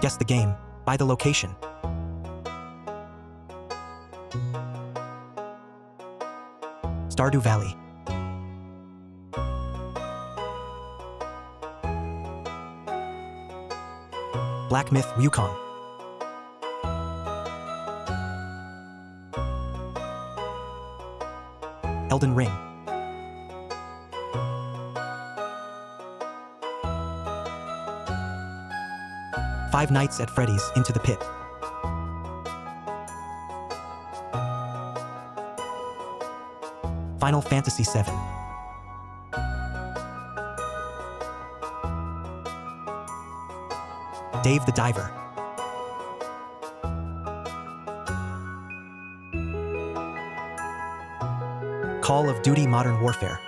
Guess the game by the location. Stardew Valley. Black Myth Wukong. Elden Ring. Five Nights at Freddy's Into the Pit. Final Fantasy VII. Dave the Diver. Call of Duty Modern Warfare.